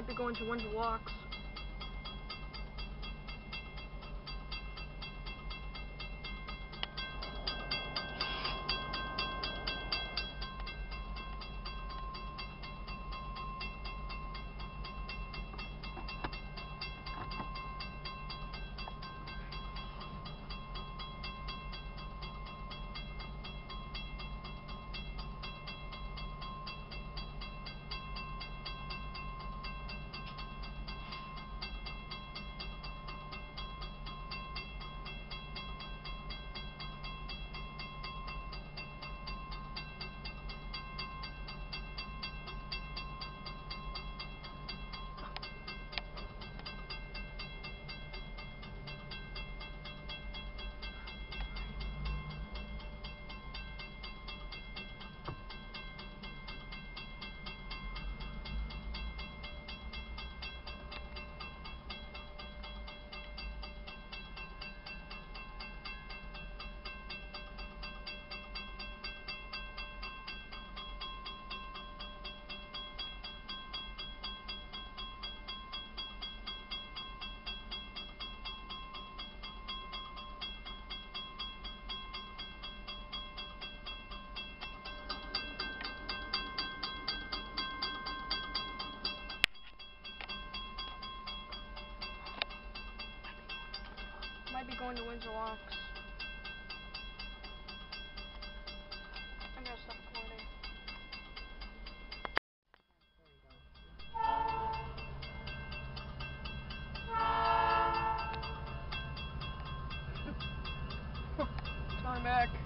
might be going to Windsor Locks. Going to Windsor Locks. I gotta stop recording. it's back.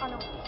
二六五